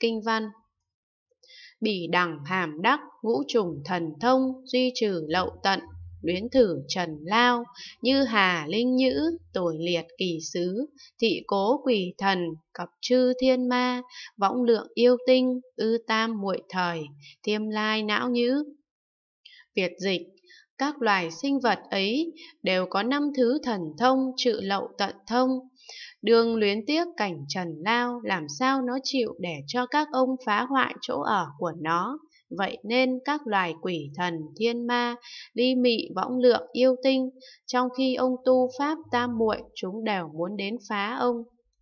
Kinh văn Bỉ đẳng hàm đắc, ngũ trùng thần thông, duy trừ lậu tận, luyến thử trần lao, như hà linh nhữ, tuổi liệt kỳ sứ, thị cố quỷ thần, cập chư thiên ma, võng lượng yêu tinh, ư tam muội thời, thiêm lai não nhữ. Việt dịch các loài sinh vật ấy đều có năm thứ thần thông trự lậu tận thông. Đường luyến tiếc cảnh trần lao làm sao nó chịu để cho các ông phá hoại chỗ ở của nó. Vậy nên các loài quỷ thần, thiên ma, ly mị, võng lượng, yêu tinh, trong khi ông tu pháp tam muội chúng đều muốn đến phá ông.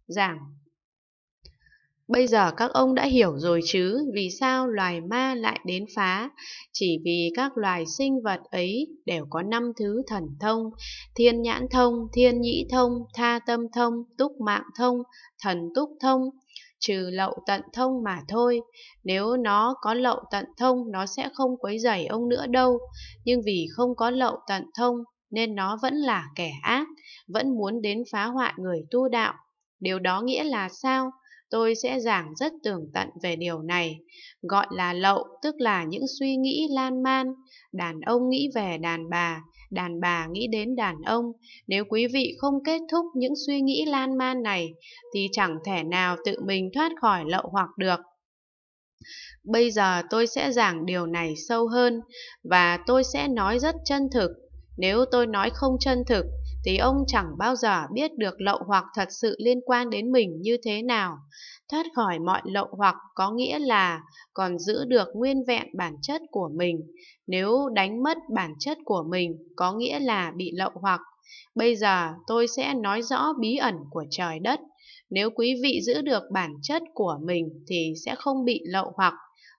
Giảng Bây giờ các ông đã hiểu rồi chứ vì sao loài ma lại đến phá. Chỉ vì các loài sinh vật ấy đều có năm thứ thần thông, thiên nhãn thông, thiên nhĩ thông, tha tâm thông, túc mạng thông, thần túc thông, trừ lậu tận thông mà thôi. Nếu nó có lậu tận thông nó sẽ không quấy rầy ông nữa đâu. Nhưng vì không có lậu tận thông nên nó vẫn là kẻ ác, vẫn muốn đến phá hoại người tu đạo. Điều đó nghĩa là sao? Tôi sẽ giảng rất tường tận về điều này. Gọi là lậu tức là những suy nghĩ lan man. Đàn ông nghĩ về đàn bà, đàn bà nghĩ đến đàn ông. Nếu quý vị không kết thúc những suy nghĩ lan man này, thì chẳng thể nào tự mình thoát khỏi lậu hoặc được. Bây giờ tôi sẽ giảng điều này sâu hơn và tôi sẽ nói rất chân thực. Nếu tôi nói không chân thực thì ông chẳng bao giờ biết được lậu hoặc thật sự liên quan đến mình như thế nào. Thoát khỏi mọi lậu hoặc có nghĩa là còn giữ được nguyên vẹn bản chất của mình. Nếu đánh mất bản chất của mình, có nghĩa là bị lậu hoặc. Bây giờ tôi sẽ nói rõ bí ẩn của trời đất. Nếu quý vị giữ được bản chất của mình thì sẽ không bị lậu hoặc.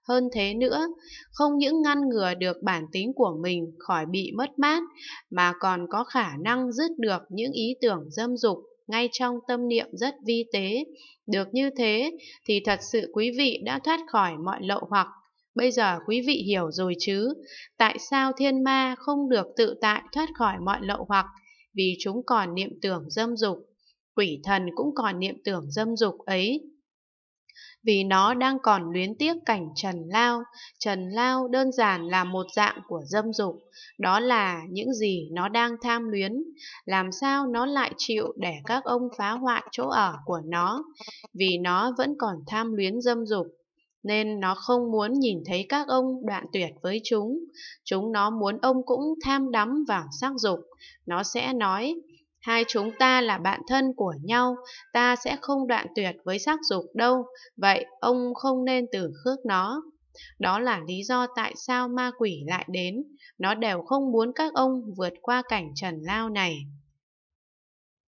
Hơn thế nữa, không những ngăn ngừa được bản tính của mình khỏi bị mất mát, mà còn có khả năng dứt được những ý tưởng dâm dục ngay trong tâm niệm rất vi tế. Được như thế thì thật sự quý vị đã thoát khỏi mọi lậu hoặc. Bây giờ quý vị hiểu rồi chứ, tại sao thiên ma không được tự tại thoát khỏi mọi lậu hoặc? Vì chúng còn niệm tưởng dâm dục. Quỷ thần cũng còn niệm tưởng dâm dục ấy vì nó đang còn luyến tiếc cảnh trần lao. Trần lao đơn giản là một dạng của dâm dục, đó là những gì nó đang tham luyến, làm sao nó lại chịu để các ông phá hoại chỗ ở của nó, vì nó vẫn còn tham luyến dâm dục. Nên nó không muốn nhìn thấy các ông đoạn tuyệt với chúng. Chúng nó muốn ông cũng tham đắm vào sắc dục. Nó sẽ nói, Hai chúng ta là bạn thân của nhau, ta sẽ không đoạn tuyệt với sắc dục đâu, vậy ông không nên từ khước nó. Đó là lý do tại sao ma quỷ lại đến, nó đều không muốn các ông vượt qua cảnh trần lao này.